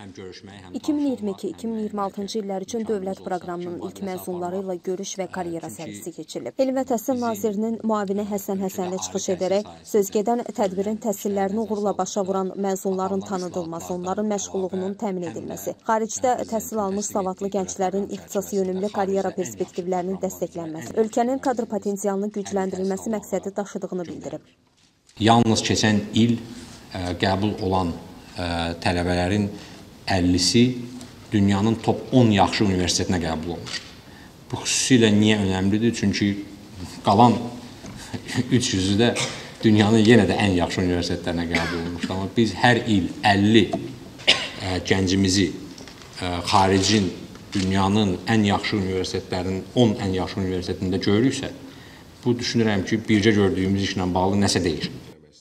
həm görüşməyə, həm 2022-2026-cı illər üçün dövlət proqramının ilk məzunları ilə görüş və karyera sərgisi keçirilib. Elm və Təhsil Nazirinin müavini Həsən Həsənli çıxış edərək sözgedən tədbirin təhsillərini uğurla başa vuran məzunların tanıdılması, onların məşğulluğunun təmin edilməsi, xaricdə təhsil almış savadlı gənclərin ixtisas yönümlü karyera perspektivlərinin dəstəklənməsi, ölkənin kadr potensialının gücləndirilməsi məqsədi daşıdığını bildirib. Yalnız keçən il ə, qəbul olan ə, tələbələrin 50-si dünyanın top 10 yaxşı universitetinə qəbul olunur. Bu xüsusilə niyə önəmlidir? Çünki qalan 300-ü də dünyanın yenə də ən yaxşı universitetlərinə qəbul olunmuşdur. Amma biz hər il 50 ə, gəncimizi ə, xaricin dünyanın ən yaxşı universitetlərinin 10 ən yaxşı universitetində görürüksə, bu düşünürəm ki, bircə gördüyümüz işlə bağlı nəsə deyir.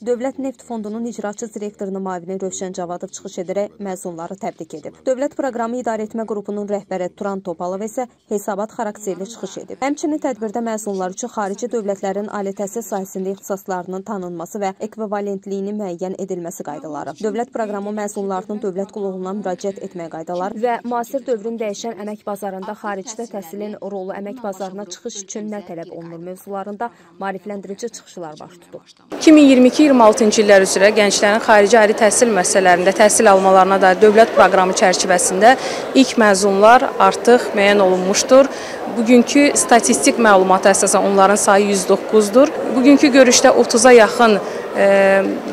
Dövlət Neft Fondunun icraçı direktorunun müavini Rövşən Cavadov çıxış edərək məzunları təbrik edib. Dövlət Proqramı İdarəetmə Qrupunun rəhbəri Turan Topalov isə hesabat xarakterli çıxış edib. Həmçinin tədbirdə məzunlar üçün xarici dövlətlərin ali təhsil sahəsində ixtisaslarının tanınması və ekvivalentliyinin müəyyən edilməsi qaydaları, dövlət proqramı məzunlarının dövlət qulluğuna müraciət etmək qaydaları və müasir dövrün dəyişən əmək bazarında xaricdə təhsilin rolu əmək bazarına çıxış üçün nə tələb olunur mövzularında maarifləndirici çıxışlar baş tutub. 2022 2026-cı illər üzrə gənclərin xarici ali təhsil müəssisələrində təhsil almalarına dair dövlət proqramı çərçivəsində ilk məzunlar artıq müəyyən olunmuşdur. Bugünkü statistik məlumata əsasən onların sayı 109-dur. Bugünkü görüşdə 30-a yaxın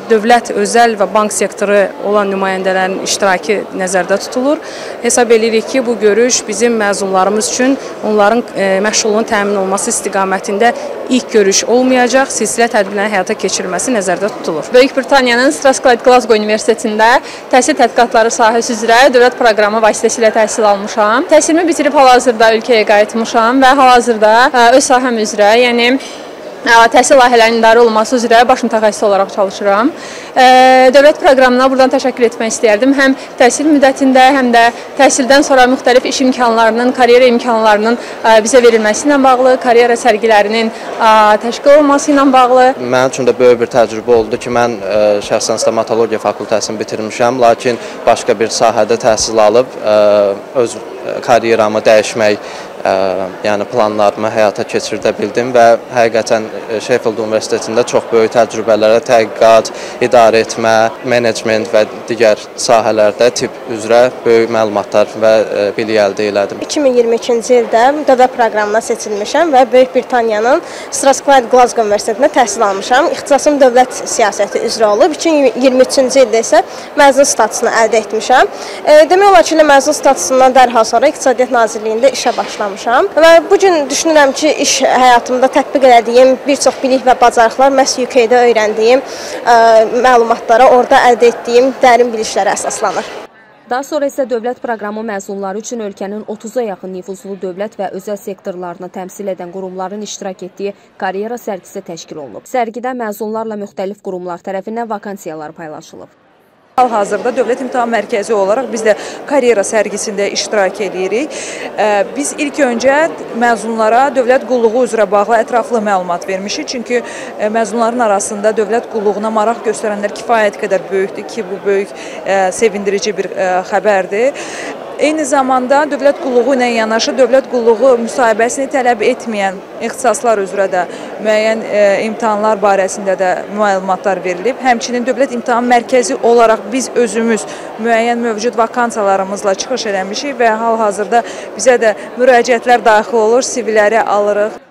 dövlət, özəl və bank sektoru olan nümayəndələrin iştirakı nəzərdə tutulur. Hesab edirik ki, bu görüş bizim məzunlarımız üçün onların məşğulluğun təmin olunması istiqamətində ilk görüş olmayacaq, silsilə tədbirlərin həyata keçirilməsi nəzərdə tutulur. Böyük Britaniyanın Strathclyde Glasgow Universitetində təhsil tədqiqatları sahəsi üzrə dövlət proqramı vasitəsilə təhsil almışam. Təhsilimi bitirib hal-hazırda ölkəyə qayıtmışam və hal-hazırda öz sahəm üzrə, yəni təhsil layihələrinin idarə olunması üzrə baş mütəxəssis olaraq çalışıram. Dövlət proqramına buradan təşəkkür etmək istəyərdim. Həm təhsil müddətində, həm də təhsildən sonra müxtəlif iş imkanlarının, karyera imkanlarının bizə verilməsi ilə bağlı, karyera sərgilərinin təşkil olunması ilə bağlı. Mənim üçün də böyük bir təcrübə oldu ki, mən şəxsən stomatologiya fakültəsini bitirmişəm, lakin başqa bir sahədə təhsil alıb öz karyeramı dəyişmək ə, yəni planlarımı həyata keçirdə bildim və həqiqətən Sheffield Universitetində çox böyük təcrübələrə təhqiqat, idarə etmə, menecment və digər sahələrdə tibb üzrə böyük məlumatlar və ə, bilik əldə elədim. 2022-ci ildə dövlət proqramına seçilmişəm və Böyük Britaniyanın Strathclyde Glasgow Universitetində təhsil almışam. İxtisasım dövlət siyasəti üzrə olub. 2023-cü ildə isə məzun statusunu əldə etmişəm. E, demək olar ki, məzun statusundan dərhal sonra İqtisadiyyat Nazirliyində işə başlamışam başlamışam və bu gün düşünürəm ki, iş həyatımda tətbiq elədiyim bir çox bilik və bacarıqlar məhz UK-də öyrəndiyim ə, məlumatlara, orada əldə etdiyim dərin biliklərə əsaslanır. Daha sonra isə dövlət proqramı məzunları üçün ölkənin 30-a yaxın nüfuzlu dövlət və özəl sektorlarını təmsil edən qurumların iştirak etdiyi karyera sərgisi təşkil olunub. Sərgidə məzunlarla müxtəlif qurumlar tərəfindən vakansiyalar paylaşılıb. Hal-hazırda Dövlət İmtahan Mərkəzi olaraq biz də karyera sərgisində iştirak edirik. Biz ilk öncə məzunlara dövlət qulluğu üzrə bağlı ətraflı məlumat vermişik. Çünki məzunların arasında dövlət qulluğuna maraq göstərənlər kifayət qədər böyükdür ki, bu böyük sevindirici bir xəbərdir. Eyni zamanda dövlət qulluğu ilə yanaşı dövlət qulluğu müsahibəsini tələb etməyən ixtisaslar üzrə də müəyyən e, imtahanlar barəsində də məlumatlar verilib. Həmçinin Dövlət İmtahan Mərkəzi olaraq biz özümüz müəyyən mövcud vakansiyalarımızla çıxış eləmişik və hal-hazırda bizə də müraciətlər daxil olur, CV-ləri alırıq.